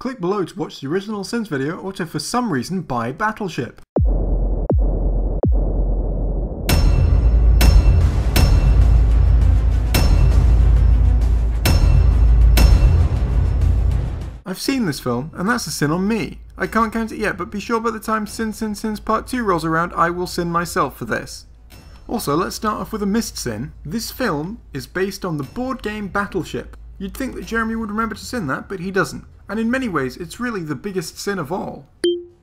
click below to watch the original Sins video or to for some reason buy Battleship. I've seen this film, and that's a sin on me. I can't count it yet, but be sure by the time Sin Sin Sins Part 2 rolls around, I will sin myself for this. Also, let's start off with a missed sin. This film is based on the board game Battleship. You'd think that Jeremy would remember to sin that, but he doesn't. And in many ways, it's really the biggest sin of all.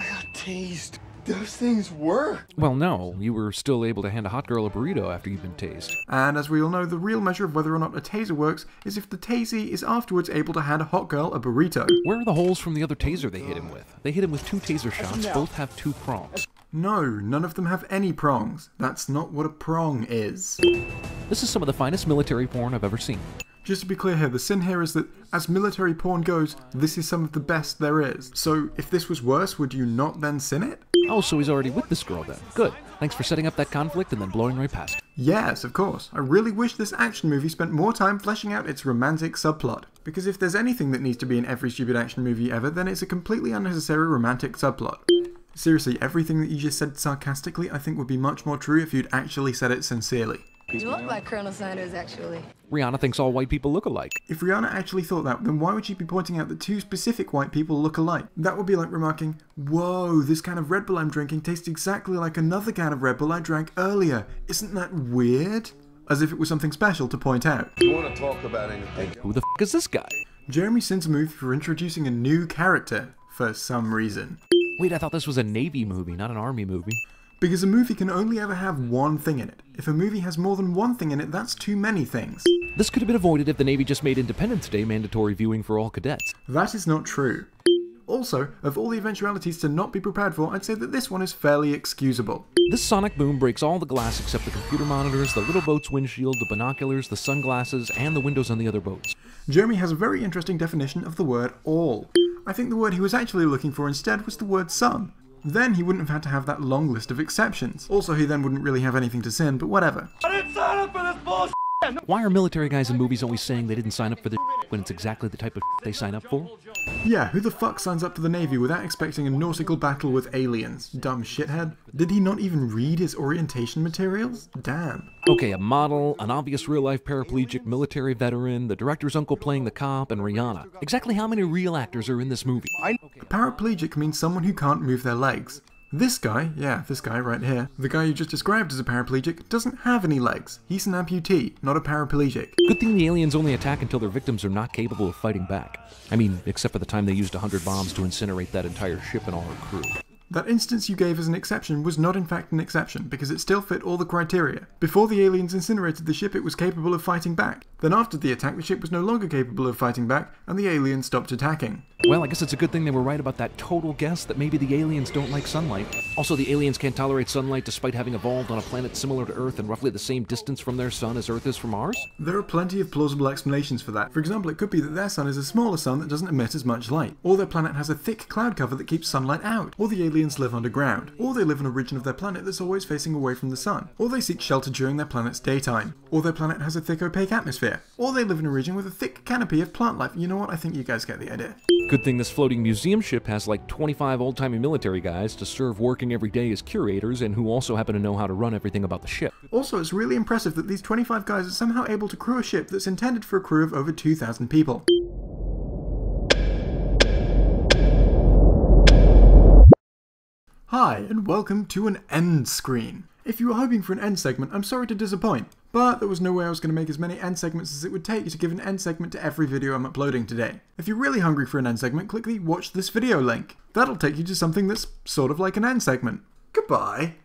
I got tased. Those things work. Well, no, you were still able to hand a hot girl a burrito after you've been tased. And as we all know, the real measure of whether or not a taser works is if the tasee is afterwards able to hand a hot girl a burrito. Where are the holes from the other taser they hit him with? They hit him with two taser shots, both have two prongs. No, none of them have any prongs. That's not what a prong is. This is some of the finest military porn I've ever seen. Just to be clear here, the sin here is that as military porn goes, this is some of the best there is. So if this was worse, would you not then sin it? Oh, so he's already with this girl then. Good. Thanks for setting up that conflict and then blowing right past. Yes, of course. I really wish this action movie spent more time fleshing out its romantic subplot. Because if there's anything that needs to be in every stupid action movie ever, then it's a completely unnecessary romantic subplot. Seriously, everything that you just said sarcastically, I think would be much more true if you'd actually said it sincerely. You look like Colonel Sanders, actually. Rihanna thinks all white people look alike. If Rihanna actually thought that, then why would she be pointing out that two specific white people look alike? That would be like remarking, Whoa, this can of Red Bull I'm drinking tastes exactly like another can of Red Bull I drank earlier. Isn't that weird? As if it was something special to point out. You want to talk about anything? Who the f is this guy? Jeremy sins a movie for introducing a new character, for some reason. Wait, I thought this was a Navy movie, not an Army movie. Because a movie can only ever have one thing in it. If a movie has more than one thing in it, that's too many things. This could have been avoided if the Navy just made Independence Day mandatory viewing for all cadets. That is not true. Also, of all the eventualities to not be prepared for, I'd say that this one is fairly excusable. This sonic boom breaks all the glass except the computer monitors, the little boat's windshield, the binoculars, the sunglasses, and the windows on the other boats. Jeremy has a very interesting definition of the word all. I think the word he was actually looking for instead was the word some. Then he wouldn't have had to have that long list of exceptions. Also, he then wouldn't really have anything to sin, but whatever. Why are military guys in movies always saying they didn't sign up for this when it's exactly the type of they sign up for? Yeah, who the fuck signs up for the Navy without expecting a nautical battle with aliens? Dumb shithead. Did he not even read his orientation materials? Damn. Okay, a model, an obvious real life paraplegic military veteran, the director's uncle playing the cop, and Rihanna. Exactly how many real actors are in this movie? A paraplegic means someone who can't move their legs. This guy, yeah, this guy right here, the guy you just described as a paraplegic, doesn't have any legs. He's an amputee, not a paraplegic. Good thing the aliens only attack until their victims are not capable of fighting back. I mean, except for the time they used 100 bombs to incinerate that entire ship and all her crew. That instance you gave as an exception was not in fact an exception, because it still fit all the criteria. Before the aliens incinerated the ship, it was capable of fighting back. Then after the attack, the ship was no longer capable of fighting back, and the aliens stopped attacking. Well, I guess it's a good thing they were right about that total guess that maybe the aliens don't like sunlight. Also, the aliens can't tolerate sunlight despite having evolved on a planet similar to Earth and roughly the same distance from their sun as Earth is from ours? There are plenty of plausible explanations for that. For example, it could be that their sun is a smaller sun that doesn't emit as much light, or their planet has a thick cloud cover that keeps sunlight out, or the aliens live underground, or they live in a region of their planet that's always facing away from the sun, or they seek shelter during their planet's daytime, or their planet has a thick opaque atmosphere, or they live in a region with a thick canopy of plant life. You know what? I think you guys get the idea. Good thing this floating museum ship has like 25 old timey military guys to serve working every day as curators and who also happen to know how to run everything about the ship. Also, it's really impressive that these 25 guys are somehow able to crew a ship that's intended for a crew of over 2,000 people. Hi, and welcome to an end screen. If you were hoping for an end segment, I'm sorry to disappoint, but there was no way I was going to make as many end segments as it would take to give an end segment to every video I'm uploading today. If you're really hungry for an end segment, click the watch this video link. That'll take you to something that's sort of like an end segment. Goodbye.